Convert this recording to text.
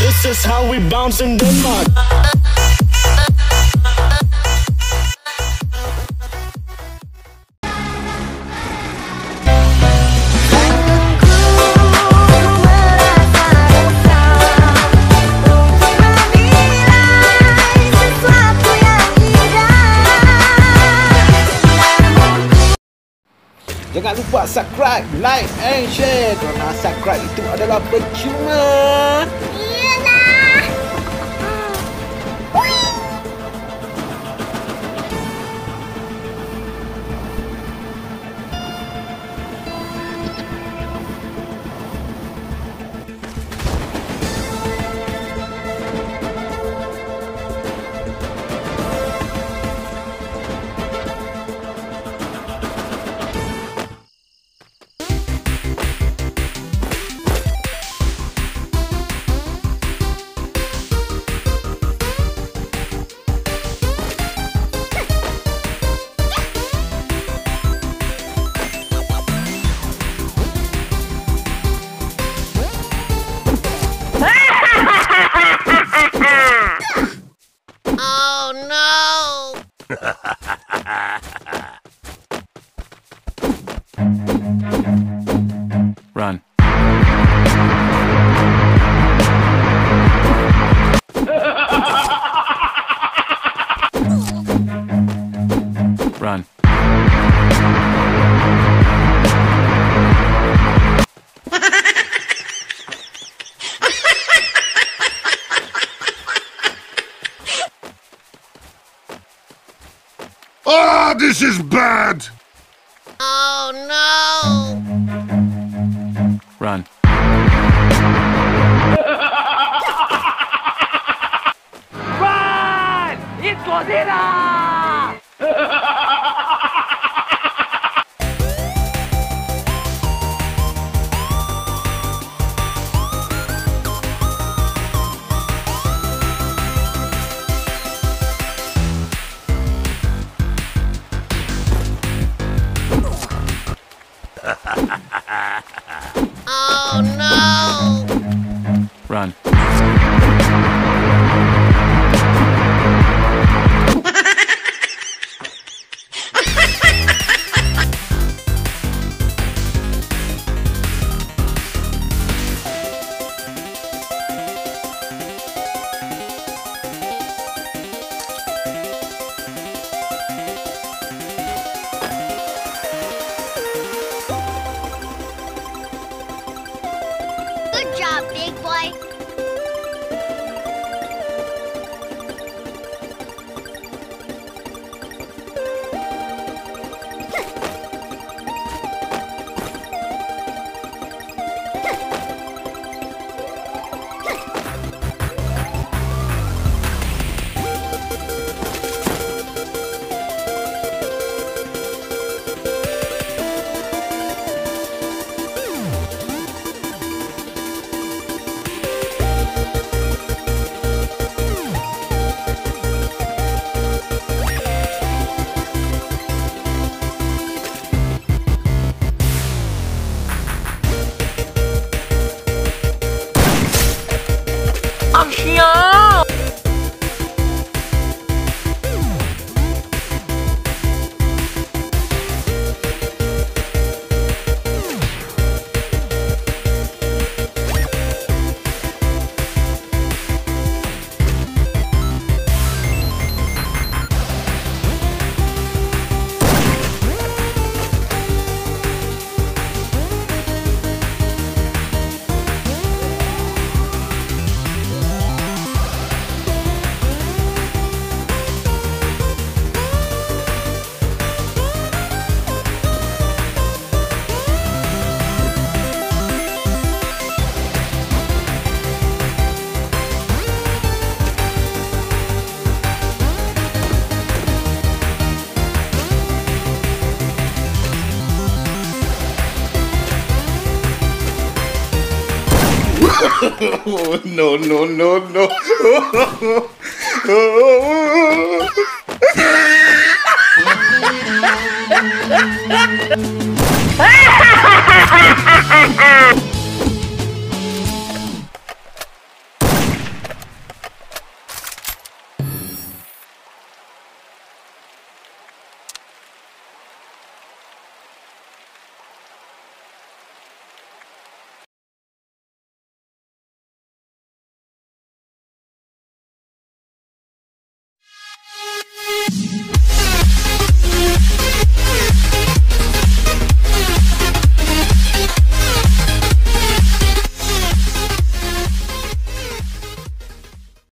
This is how we bounce in Denmark. Jangan lupa subscribe, like and share kerana subscribe itu adalah percuma. Run. Ah, this is bad! Oh no! Run. Run. Oh no! Oh, no, no, no, no.